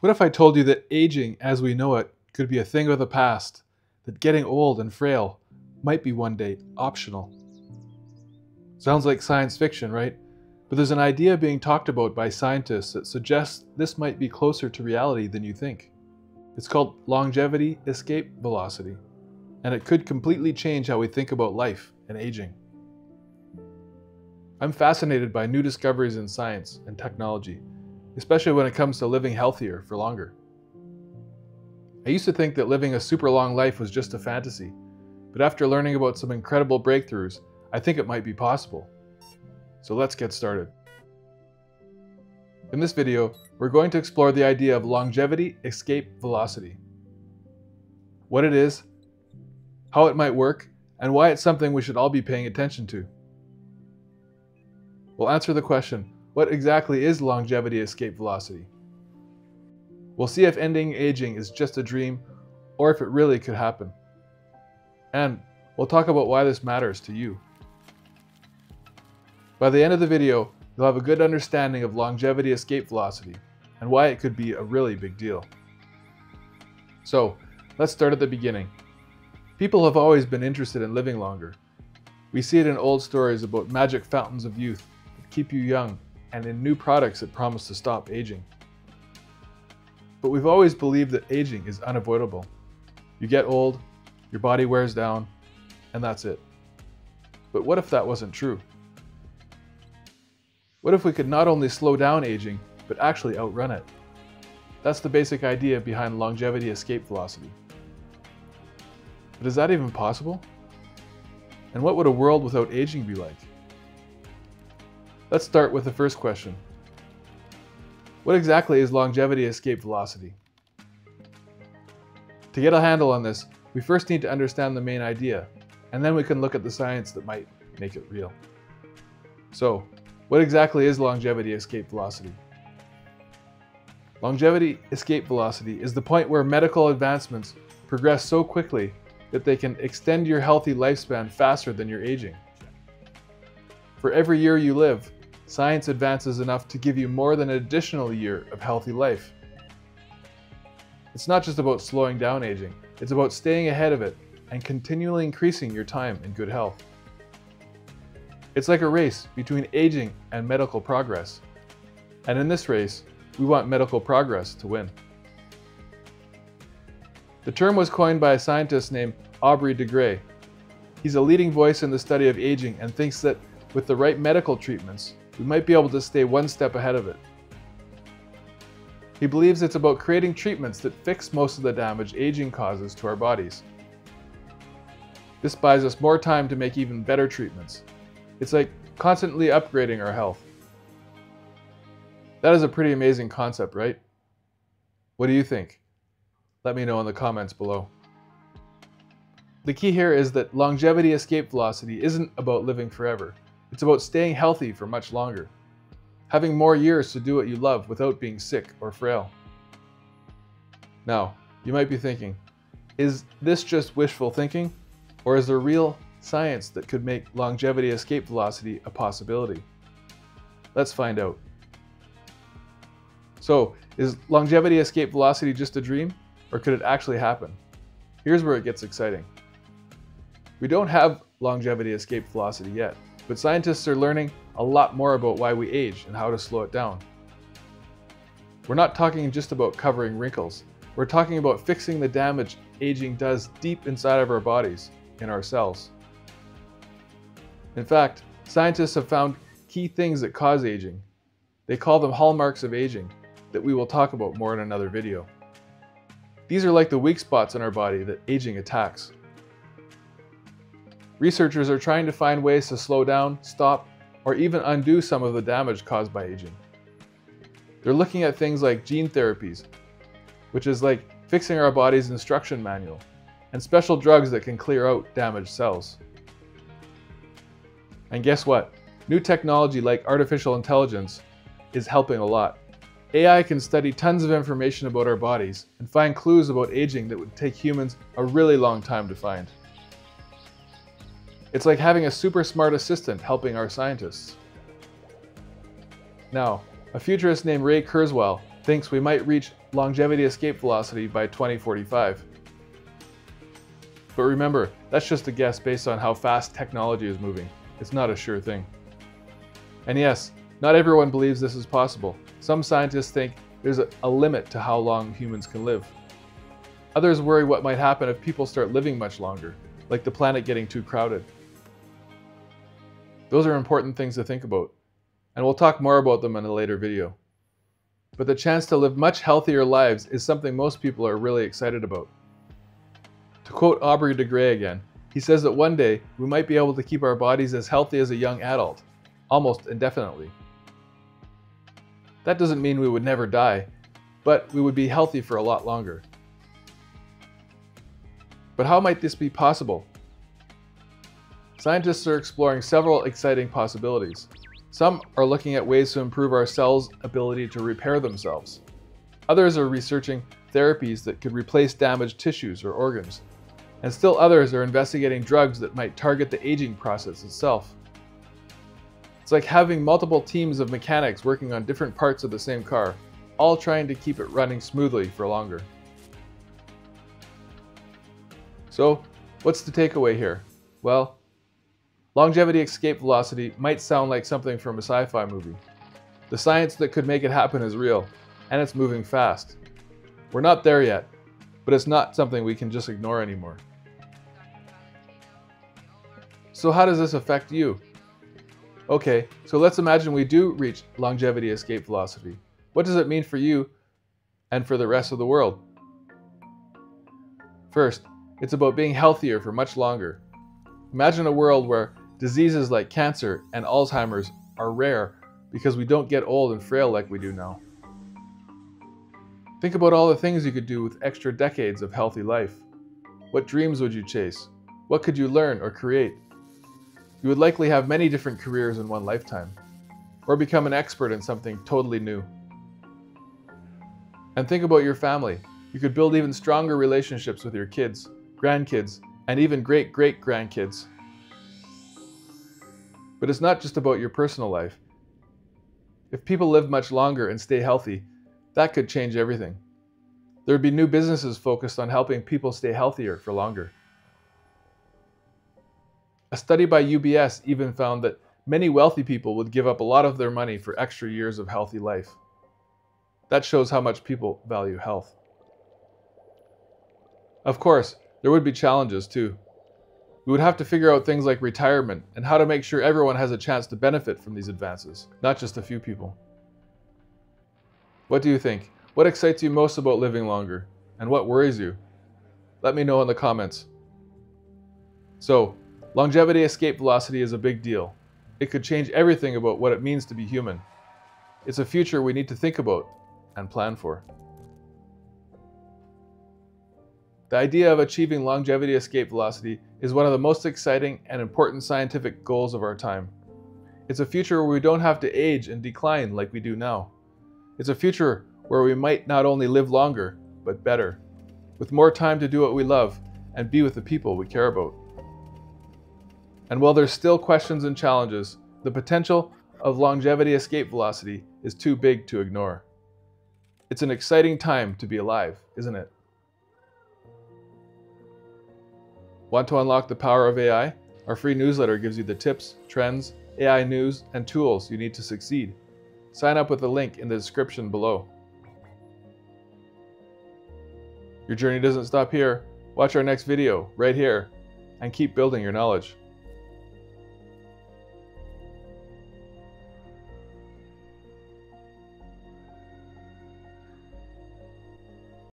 What if I told you that aging as we know it could be a thing of the past, that getting old and frail might be one day optional? Sounds like science fiction, right? But there's an idea being talked about by scientists that suggests this might be closer to reality than you think. It's called longevity escape velocity, and it could completely change how we think about life and aging. I'm fascinated by new discoveries in science and technology especially when it comes to living healthier for longer. I used to think that living a super long life was just a fantasy, but after learning about some incredible breakthroughs, I think it might be possible. So let's get started. In this video, we're going to explore the idea of longevity escape velocity. What it is, how it might work, and why it's something we should all be paying attention to. We'll answer the question, what exactly is longevity escape velocity? We'll see if ending aging is just a dream or if it really could happen. And we'll talk about why this matters to you. By the end of the video, you'll have a good understanding of longevity escape velocity and why it could be a really big deal. So, let's start at the beginning. People have always been interested in living longer. We see it in old stories about magic fountains of youth that keep you young and in new products that promise to stop aging. But we've always believed that aging is unavoidable. You get old, your body wears down, and that's it. But what if that wasn't true? What if we could not only slow down aging, but actually outrun it? That's the basic idea behind longevity escape velocity. But is that even possible? And what would a world without aging be like? Let's start with the first question. What exactly is longevity escape velocity? To get a handle on this, we first need to understand the main idea, and then we can look at the science that might make it real. So, what exactly is longevity escape velocity? Longevity escape velocity is the point where medical advancements progress so quickly that they can extend your healthy lifespan faster than your aging. For every year you live, science advances enough to give you more than an additional year of healthy life. It's not just about slowing down aging, it's about staying ahead of it and continually increasing your time in good health. It's like a race between aging and medical progress. And in this race, we want medical progress to win. The term was coined by a scientist named Aubrey de Grey. He's a leading voice in the study of aging and thinks that with the right medical treatments, we might be able to stay one step ahead of it. He believes it's about creating treatments that fix most of the damage aging causes to our bodies. This buys us more time to make even better treatments. It's like constantly upgrading our health. That is a pretty amazing concept, right? What do you think? Let me know in the comments below. The key here is that longevity escape velocity isn't about living forever. It's about staying healthy for much longer, having more years to do what you love without being sick or frail. Now, you might be thinking, is this just wishful thinking? Or is there real science that could make longevity escape velocity a possibility? Let's find out. So, is longevity escape velocity just a dream, or could it actually happen? Here's where it gets exciting. We don't have longevity escape velocity yet, but scientists are learning a lot more about why we age and how to slow it down. We're not talking just about covering wrinkles. We're talking about fixing the damage aging does deep inside of our bodies, in our cells. In fact, scientists have found key things that cause aging. They call them hallmarks of aging that we will talk about more in another video. These are like the weak spots in our body that aging attacks. Researchers are trying to find ways to slow down, stop, or even undo some of the damage caused by aging. They're looking at things like gene therapies, which is like fixing our body's instruction manual, and special drugs that can clear out damaged cells. And guess what? New technology like artificial intelligence is helping a lot. AI can study tons of information about our bodies and find clues about aging that would take humans a really long time to find. It's like having a super smart assistant helping our scientists. Now, a futurist named Ray Kurzweil thinks we might reach longevity escape velocity by 2045. But remember, that's just a guess based on how fast technology is moving. It's not a sure thing. And yes, not everyone believes this is possible. Some scientists think there's a, limit to how long humans can live. Others worry what might happen if people start living much longer, like the planet getting too crowded. Those are important things to think about, and we'll talk more about them in a later video. But the chance to live much healthier lives is something most people are really excited about. To quote Aubrey de Grey again, he says that one day we might be able to keep our bodies as healthy as a young adult, almost indefinitely. That doesn't mean we would never die, but we would be healthy for a lot longer. But how might this be possible? Scientists are exploring several exciting possibilities. Some are looking at ways to improve our cells' ability to repair themselves. Others are researching therapies that could replace damaged tissues or organs. And still others are investigating drugs that might target the aging process itself. It's like having multiple teams of mechanics working on different parts of the same car, all trying to keep it running smoothly for longer. So, what's the takeaway here? Well, longevity escape velocity might sound like something from a sci-fi movie. The science that could make it happen is real, and it's moving fast. We're not there yet, but it's not something we can just ignore anymore. So how does this affect you? Okay, so let's imagine we do reach longevity escape velocity. What does it mean for you and for the rest of the world? First, it's about being healthier for much longer. Imagine a world where diseases like cancer and Alzheimer's are rare because we don't get old and frail like we do now. Think about all the things you could do with extra decades of healthy life. What dreams would you chase? What could you learn or create? You would likely have many different careers in one lifetime, or become an expert in something totally new. And think about your family. You could build even stronger relationships with your kids, grandkids, and even great great grandkids. But it's not just about your personal life. If people live much longer and stay healthy, that could change everything. There would be new businesses focused on helping people stay healthier for longer. A study by UBS even found that many wealthy people would give up a lot of their money for extra years of healthy life. That shows how much people value health. Of course, there would be challenges too. We would have to figure out things like retirement and how to make sure everyone has a chance to benefit from these advances, not just a few people. What do you think? What excites you most about living longer? And what worries you? Let me know in the comments. So, longevity escape velocity is a big deal. It could change everything about what it means to be human. It's a future we need to think about and plan for. The idea of achieving longevity escape velocity is one of the most exciting and important scientific goals of our time. It's a future where we don't have to age and decline like we do now. It's a future where we might not only live longer, but better, with more time to do what we love and be with the people we care about. And while there's still questions and challenges, the potential of longevity escape velocity is too big to ignore. It's an exciting time to be alive, isn't it? Want to unlock the power of AI? Our free newsletter gives you the tips, trends, AI news, and tools you need to succeed. Sign up with the link in the description below. Your journey doesn't stop here. Watch our next video right here and keep building your knowledge.